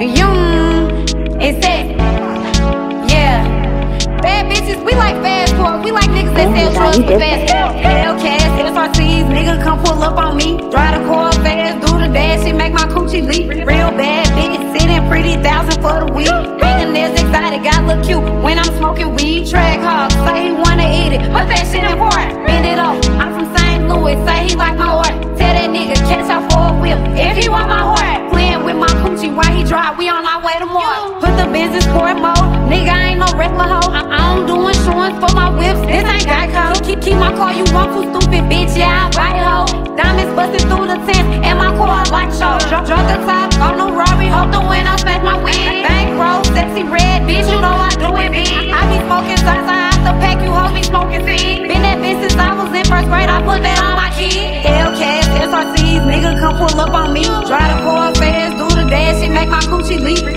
Yum, it's sexy. Yeah. Bad bitches, we like fast food. We like niggas that sell drugs for fast food. Hellcats, SRTs, nigga come pull up on me. Drive the car fast, do the dash, it make my coochie leap. Real bad bitch, sitting pretty thousand for the week. Fingernails exotic, got look cute when I'm smoking weed. Trackhawk, say he wanna eat it, but that shit important. Bend it off, I'm from St. we on our way to Mars. Put the business sport mode, nigga I ain't no regular hoe. I, I don't do insurance for my whips, this ain't Geico. Keep, keep my car, you want too stupid bitch, yeah I it hoe. Diamonds busting through the tent, and my car like show. Drunk the top on the Rari, hope the window smash my wig. Bankroll, Sexyy Red,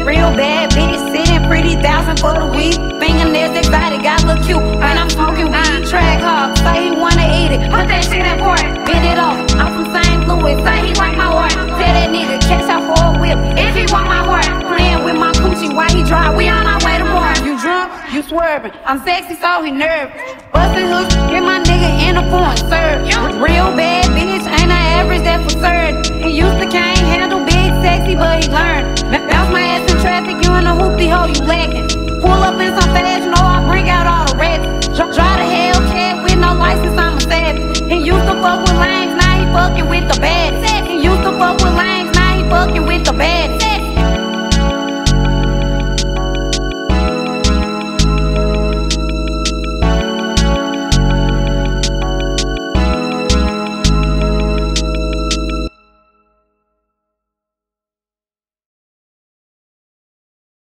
Real bad bitch, sitting pretty thousand for the week. Fingernails exotic, got look cute when I'm smoking weed. Trackhawk, say he wanna eat it, put that shit in port. Bend it off, I'm from St. Louis, say he like my heart. Tell that nigga catch out for a whip if he want my heart. Playing with my coochie while he drive, we on our way to Mars. You drunk, you swerving. I'm sexy, so he nervous. Bustin' hooks, get my nigga in the be whacking. Pull up in some fast, you know I bring out all the rats. Drive the Hellcat with no license, I'm a savage. He used to fuck with lanes, now he fucking with the baddest.